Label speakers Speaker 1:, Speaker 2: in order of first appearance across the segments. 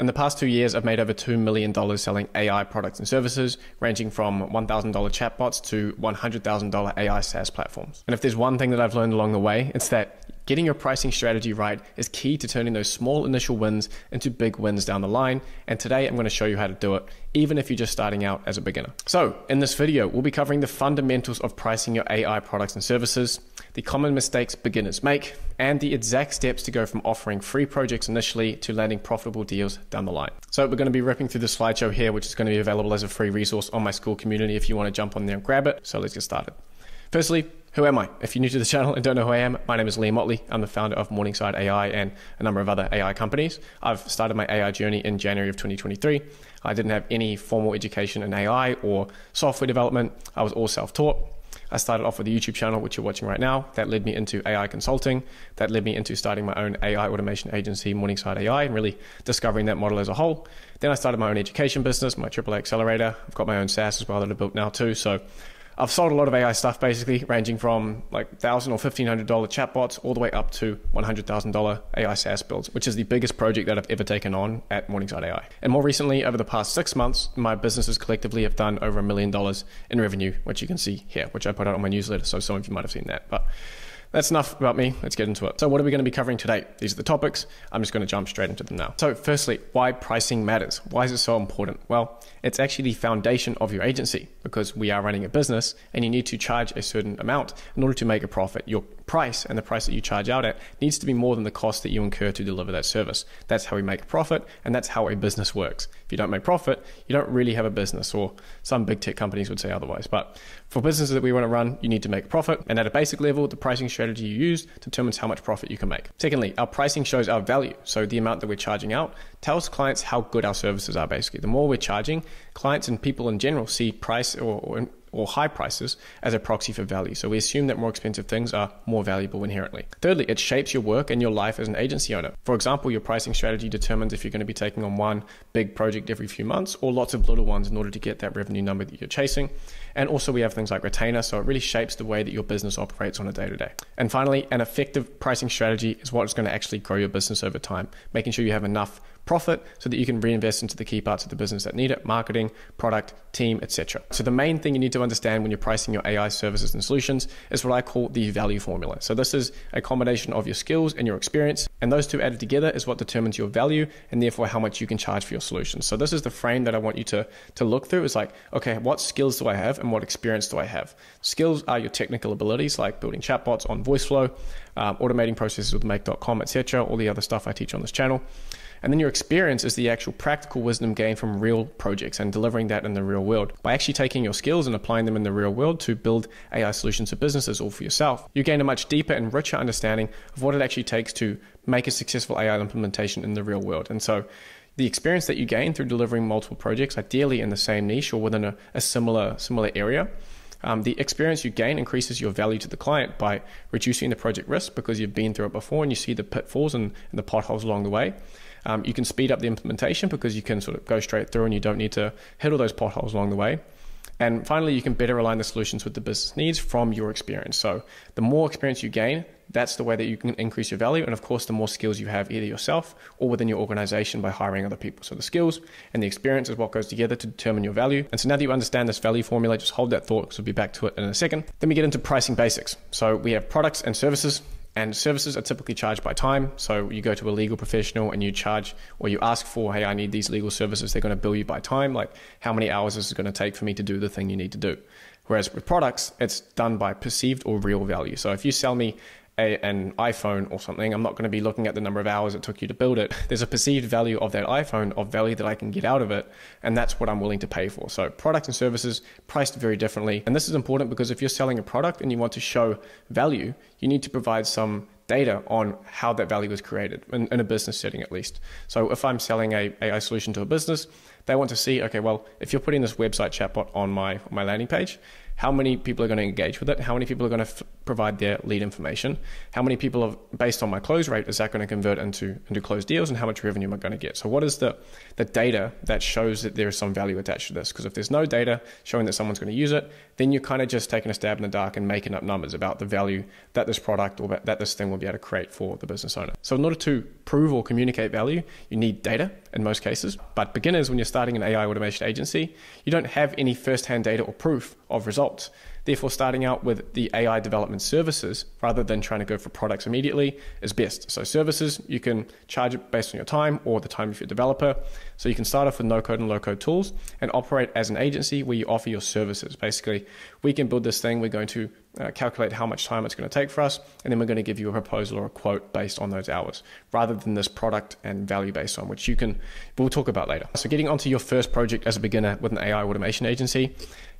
Speaker 1: In the past two years, I've made over $2 million selling AI products and services, ranging from $1,000 chatbots to $100,000 AI SaaS platforms. And if there's one thing that I've learned along the way, it's that Getting your pricing strategy right is key to turning those small initial wins into big wins down the line. And today I'm going to show you how to do it, even if you're just starting out as a beginner. So, in this video, we'll be covering the fundamentals of pricing your AI products and services, the common mistakes beginners make, and the exact steps to go from offering free projects initially to landing profitable deals down the line. So, we're going to be ripping through the slideshow here, which is going to be available as a free resource on my Skool community if you want to jump on there and grab it. So, let's get started. Firstly, who am I? If you're new to the channel and don't know who I am, my name is Liam Ottley. I'm the founder of Morningside AI and a number of other AI companies. I've started my AI journey in January of 2023. I didn't have any formal education in AI or software development. I was all self-taught. I started off with a YouTube channel, which you're watching right now. That led me into AI consulting. That led me into starting my own AI automation agency, Morningside AI, and really discovering that model as a whole. Then I started my own education business, my AAA accelerator. I've got my own SaaS as well that I built now too. So I've sold a lot of AI stuff basically, ranging from like thousand or fifteen hundred dollar chatbots all the way up to one hundred thousand dollar AI SaaS builds, which is the biggest project that I've ever taken on at Morningside AI. And more recently, over the past six months, my businesses collectively have done over a million dollars in revenue, which you can see here, which I put out on my newsletter. So some of you might have seen that, but that's enough about me. Let's get into it. So, what are we going to be covering today? These are the topics. I'm just going to jump straight into them now. So, firstly, why pricing matters. Why is it so important? Well, it's actually the foundation of your agency because we are running a business and you need to charge a certain amount in order to make a profit. Your price and the price that you charge out at needs to be more than the cost that you incur to deliver that service. That's how we make profit and that's how a business works. If you don't make profit, you don't really have a business, or some big tech companies would say otherwise. But for businesses that we want to run, you need to make profit. And at a basic level, the pricing strategy you use determines how much profit you can make. Secondly, our pricing shows our value. So the amount that we're charging out tells clients how good our services are, basically. The more we're charging, clients and people in general see price or, or or high prices as a proxy for value. So we assume that more expensive things are more valuable inherently. Thirdly, it shapes your work and your life as an agency owner. For example, your pricing strategy determines if you're going to be taking on one big project every few months or lots of little ones in order to get that revenue number that you're chasing. And also, we have things like retainer, so it really shapes the way that your business operates on a day to day. And finally, an effective pricing strategy is what is going to actually grow your business over time, making sure you have enough profit so that you can reinvest into the key parts of the business that need it marketing, product, team, etc. So, the main thing you need to understand when you're pricing your AI services and solutions is what I call the value formula. So, this is a combination of your skills and your experience, and those two added together is what determines your value and therefore how much you can charge for your solutions. So, this is the frame that I want you to, to look through is like, okay, what skills do I have and what experience do I have? Skills are your technical abilities like building chatbots on VoiceFlow, um, automating processes with Make.com, etc., all the other stuff I teach on this channel. And then your experience is the actual practical wisdom gained from real projects and delivering that in the real world. By actually taking your skills and applying them in the real world to build AI solutions for businesses or for yourself, you gain a much deeper and richer understanding of what it actually takes to make a successful AI implementation in the real world. And so the experience that you gain through delivering multiple projects, ideally in the same niche or within a, a similar similar area, um, the experience you gain increases your value to the client by reducing the project risk because you've been through it before and you see the pitfalls and, and the potholes along the way. Um, you can speed up the implementation because you can sort of go straight through and you don't need to hit all those potholes along the way. And finally, you can better align the solutions with the business needs from your experience. So, the more experience you gain, that's the way that you can increase your value. And of course, the more skills you have either yourself or within your organization by hiring other people. So, the skills and the experience is what goes together to determine your value. And so, now that you understand this value formula, just hold that thought because we'll be back to it in a second. Then we get into pricing basics. So, we have products and services. And services are typically charged by time. So you go to a legal professional and you charge or you ask for, hey, I need these legal services. They're going to bill you by time. Like, how many hours is it going to take for me to do the thing you need to do? Whereas with products, it's done by perceived or real value. So if you sell me a, an iPhone or something, I'm not going to be looking at the number of hours it took you to build it. There's a perceived value of that iPhone, of value that I can get out of it, and that's what I'm willing to pay for. So, products and services priced very differently. And this is important because if you're selling a product and you want to show value, you need to provide some data on how that value was created in, in, a business setting at least. So if I'm selling a AI solution to a business, they want to see, okay, well, if you're putting this website chatbot on my on my landing page, how many people are going to engage with it? How many people are going to f- provide their lead information. How many people have, based on my close rate, is that going to convert into into closed deals, and how much revenue am I going to get? So, what is the the data that shows that there is some value attached to this? Because if there's no data showing that someone's going to use it, then you're kind of just taking a stab in the dark and making up numbers about the value that this product or that this thing will be able to create for the business owner. So, in order to prove or communicate value, you need data in most cases. But beginners, when you're starting an AI automation agency, you don't have any first hand data or proof of results. Therefore, starting out with the AI development services rather than trying to go for products immediately is best. So, services, you can charge it based on your time or the time of your developer. So, you can start off with no code and low code tools and operate as an agency where you offer your services. Basically, we can build this thing, we're going to uh, calculate how much time it's going to take for us, and then we're going to give you a proposal or a quote based on those hours, rather than this product and value based on which you can. We'll talk about later. So, getting onto your first project as a beginner with an AI automation agency,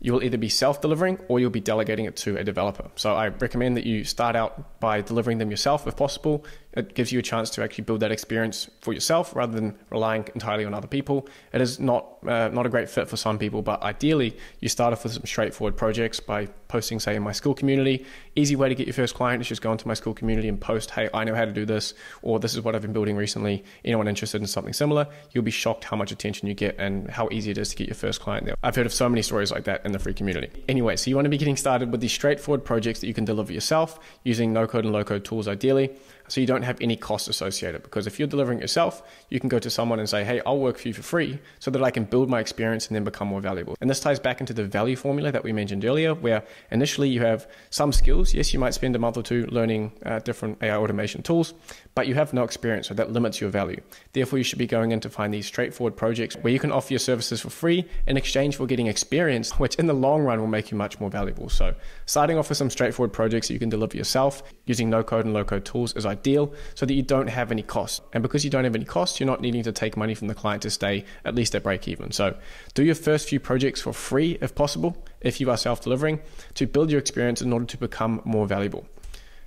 Speaker 1: you will either be self delivering or you'll be delegating it to a developer. So I recommend that you start out by delivering them yourself if possible. It gives you a chance to actually build that experience for yourself rather than relying entirely on other people. It is not uh, not a great fit for some people, but ideally you start off with some straightforward projects by posting, say, in my Skool community. Easy way to get your first client is just go into my Skool community and post, hey, I know how to do this, or this is what I've been building recently. Anyone interested in something similar? You'll be shocked how much attention you get and how easy it is to get your first client there. I've heard of so many stories like that in the free community. Anyway, so you want to be getting started with these straightforward projects that you can deliver yourself using no code and low code tools ideally so you don't have any cost associated. Because if you're delivering yourself, you can go to someone and say, hey, I'll work for you for free so that I can build my experience and then become more valuable. And this ties back into the value formula that we mentioned earlier, where initially you have some skills. Yes, you might spend a month or two learning uh, different AI automation tools, but you have no experience, so that limits your value. Therefore, you should be going in to find these straightforward projects where you can offer your services for free in exchange for getting experience, which in the long run will make you much more valuable. So, starting off with some straightforward projects that you can deliver yourself using no code and low code tools is so that you don't have any costs. And because you don't have any costs, you're not needing to take money from the client to stay at least at break even. So do your first few projects for free if possible, if you are self delivering, to build your experience in order to become more valuable.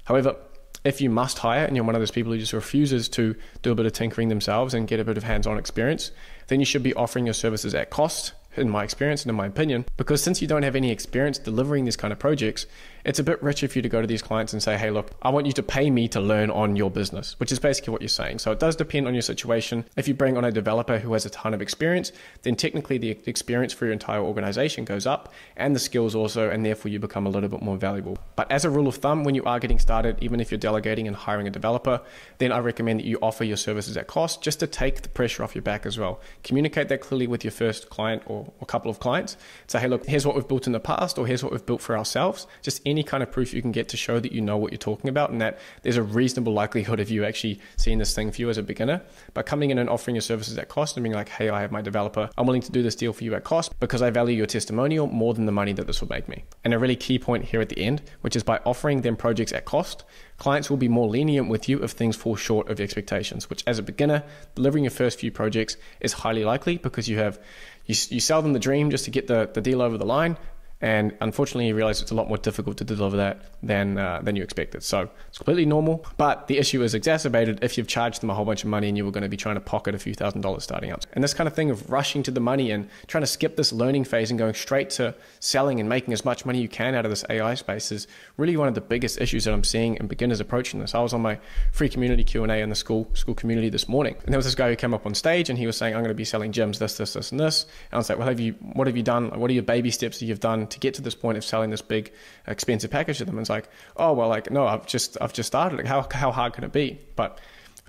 Speaker 1: However, if you must hire and you're one of those people who just refuses to do a bit of tinkering themselves and get a bit of hands on experience, then you should be offering your services at cost in my experience and in my opinion, because since you don't have any experience delivering these kind of projects, it's a bit richer for you to go to these clients and say, hey, look, I want you to pay me to learn on your business, which is basically what you're saying. So it does depend on your situation. If you bring on a developer who has a ton of experience, then technically the experience for your entire organization goes up and the skills also, and therefore you become a little bit more valuable. But as a rule of thumb, when you are getting started, even if you're delegating and hiring a developer, then I recommend that you offer your services at cost just to take the pressure off your back as well. Communicate that clearly with your first client or a couple of clients. Say, hey, look, here's what we've built in the past, or here's what we've built for ourselves. Just any kind of proof you can get to show that you know what you're talking about and that there's a reasonable likelihood of you actually seeing this thing for you as a beginner. But coming in and offering your services at cost and being like, hey, I have my developer, I'm willing to do this deal for you at cost because I value your testimonial more than the money that this will make me. And a really key point here at the end, which is by offering them projects at cost, clients will be more lenient with you if things fall short of expectations, which as a beginner, delivering your first few projects is highly likely because you have you, you sell them the dream just to get the, the deal over the line and unfortunately, you realize it's a lot more difficult to deliver that than uh, than you expected. So it's completely normal. But the issue is exacerbated if you've charged them a whole bunch of money and you were going to be trying to pocket a few thousand dollars starting out. And this kind of thing of rushing to the money and trying to skip this learning phase and going straight to selling and making as much money you can out of this AI space is really one of the biggest issues that I'm seeing in beginners approaching this. I was on my free community Q and A in the school Skool community this morning, and there was this guy who came up on stage and he was saying, "I'm going to be selling gyms, this, this, this, and this." And I was like, "Well, have you? What have you done? What are your baby steps that you've done to get to this point of selling this big expensive package to them. And it's like, oh well, like no, I've just I've just started. Like how how hard can it be? But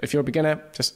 Speaker 1: if you're a beginner, just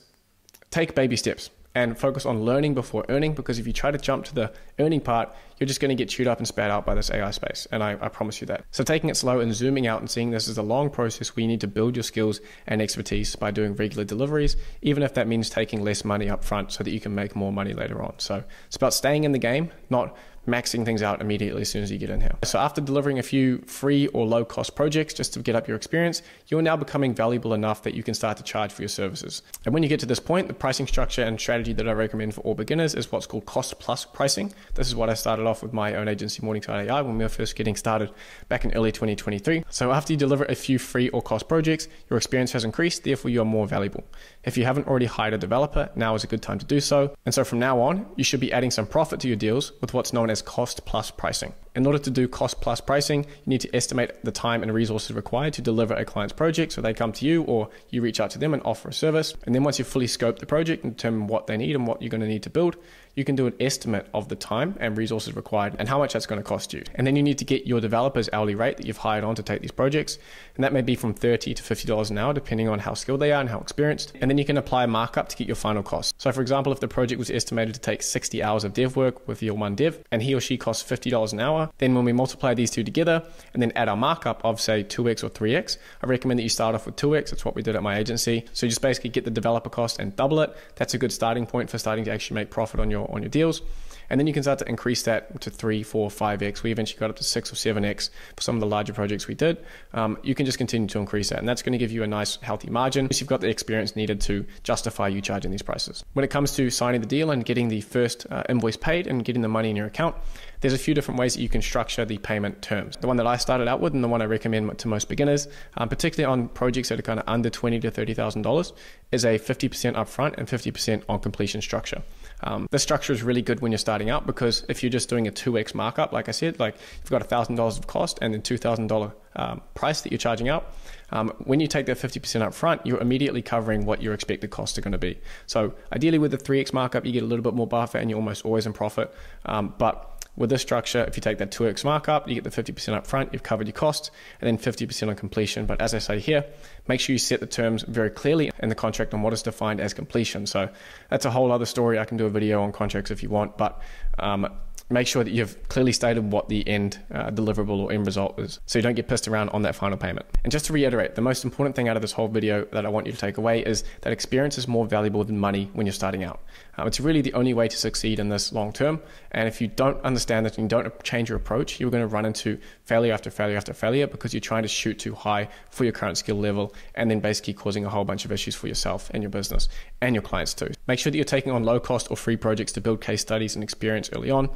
Speaker 1: take baby steps and focus on learning before earning because if you try to jump to the earning part, you're just going to get chewed up and spat out by this AI space. And I, I, promise you that. So taking it slow and zooming out and seeing this is a long process where you need to build your skills and expertise by doing regular deliveries, even if that means taking less money up front so that you can make more money later on. So it's about staying in the game, not maxing things out immediately as soon as you get in here. So after delivering a few free or low cost projects just to get up your experience, you are now becoming valuable enough that you can start to charge for your services. And when you get to this point, the pricing structure and strategy that I recommend for all beginners is what's called cost plus pricing. This is what I started off with my own agency Morningside AI when we were first getting started back in early 2023. So after you deliver a few free or cost projects, your experience has increased, therefore you are more valuable. If you haven't already hired a developer, now is a good time to do so. And so from now on, you should be adding some profit to your deals with what's known as cost plus pricing. In order to do cost plus pricing, you need to estimate the time and resources required to deliver a client's project. So they come to you or you reach out to them and offer a service. And then once you've fully scoped the project and determine what they need and what you're going to need to build, you can do an estimate of the time and resources required and how much that's going to cost you. And then you need to get your developer's hourly rate that you've hired on to take these projects. And that may be from 30 to $50 an hour, depending on how skilled they are and how experienced. And then you can apply a markup to get your final cost. So, for example, if the project was estimated to take 60 hours of dev work with your one dev and he or she costs $50 an hour, then when we multiply these two together and then add our markup of, say, 2x or 3x, I recommend that you start off with 2x. That's what we did at my agency. So, you just basically get the developer cost and double it. That's a good starting point for starting to actually make profit on your on your deals. And then you can start to increase that to three, four, five x. We eventually got up to six or seven x for some of the larger projects we did. Um, you can just continue to increase that, and that's going to give you a nice, healthy margin. If you've got the experience needed to justify you charging these prices. When it comes to signing the deal and getting the first uh, invoice paid and getting the money in your account, there's a few different ways that you can structure the payment terms. The one that I started out with and the one I recommend to most beginners, um, particularly on projects that are kind of under twenty to thirty thousand dollars, is a 50% upfront and 50% on completion structure. Um, this structure is really good when you're starting out because if you're just doing a 2x markup, like I said, like you've got $1,000 of cost and then $2,000 um, price that you're charging out, um, when you take that 50% up front, you're immediately covering what your expected costs are going to be. So ideally with the 3x markup, you get a little bit more buffer and you're almost always in profit. Um, but with this structure, if you take that 2x markup, you get the 50% up front, you've covered your costs, and then 50% on completion. But as I say here, make sure you set the terms very clearly in the contract on what is defined as completion. So that's a whole other story. I can do a video on contracts if you want, but um, make sure that you've clearly stated what the end uh, deliverable or end result is so you don't get pissed around on that final payment. And just to reiterate, the most important thing out of this whole video that I want you to take away is that experience is more valuable than money when you're starting out. Um, it's really the only way to succeed in this long term. And if you don't understand that and you don't change your approach, you're going to run into failure after failure after failure because you're trying to shoot too high for your current skill level and then basically causing a whole bunch of issues for yourself and your business and your clients too. Make sure that you're taking on low cost or free projects to build case studies and experience early on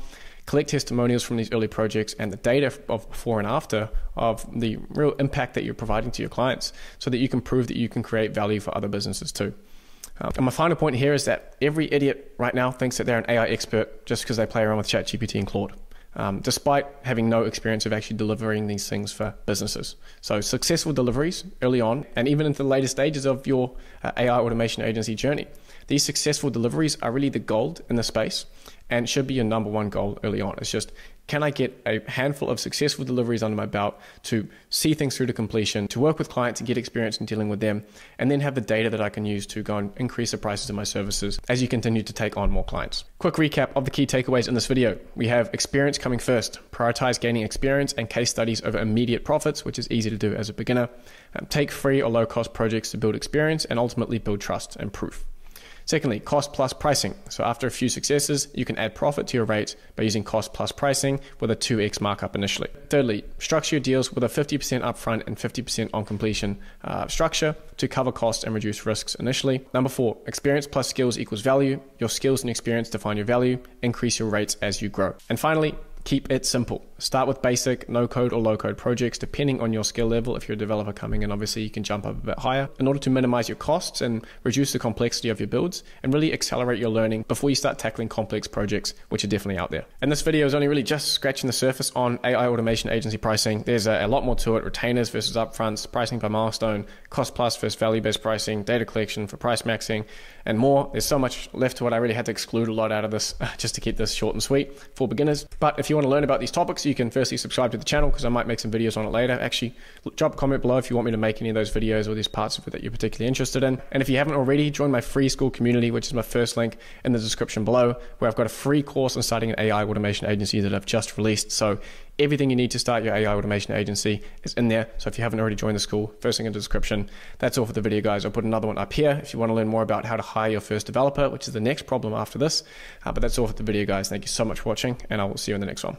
Speaker 1: collect testimonials from these early projects and the data of before and after of the real impact that you're providing to your clients so that you can prove that you can create value for other businesses too. Um, and my final point here is that every idiot right now thinks that they're an AI expert just because they play around with ChatGPT and Claude. Um, despite having no experience of actually delivering these things for businesses. So, successful deliveries early on, and even into the later stages of your uh, AI automation agency journey. These successful deliveries are really the gold in the space and should be your number one goal early on. It's just can I get a handful of successful deliveries under my belt to see things through to completion, to work with clients and get experience in dealing with them, and then have the data that I can use to go and increase the prices of my services as you continue to take on more clients. Quick recap of the key takeaways in this video. We have experience coming first. Prioritize gaining experience and case studies over immediate profits, which is easy to do as a beginner. Um, take free or low cost projects to build experience and ultimately build trust and proof. Secondly, cost plus pricing. So after a few successes, you can add profit to your rate by using cost plus pricing with a 2x markup initially. Thirdly, structure your deals with a 50% upfront and 50% on completion uh, structure to cover costs and reduce risks initially. Number four, experience plus skills equals value. Your skills and experience define your value. Increase your rates as you grow. And finally, Keep it simple. Start with basic, no code or low code projects, depending on your skill level. If you're a developer coming in, obviously you can jump up a bit higher in order to minimize your costs and reduce the complexity of your builds and really accelerate your learning before you start tackling complex projects, which are definitely out there. And this video is only really just scratching the surface on AI automation agency pricing. There's a, a lot more to it retainers versus upfronts, pricing by milestone, cost plus versus value based pricing, data collection for price maxing, and more. There's so much left to it. I really had to exclude a lot out of this just to keep this short and sweet for beginners. But if you want to learn about these topics, you can firstly subscribe to the channel because I might make some videos on it later. Actually, drop a comment below if you want me to make any of those videos or these parts of it that you're particularly interested in. And if you haven't already, join my free Skool community, which is my first link in the description below, where I've got a free course on starting an AI automation agency that I've just released. So Everything you need to start your AI automation agency is in there. So if you haven't already joined the Skool, first thing in the description. That's all for the video, guys. I'll put another one up here if you want to learn more about how to hire your first developer, which is the next problem after this. Uh, but that's all for the video, guys. Thank you so much for watching, and I will see you in the next one.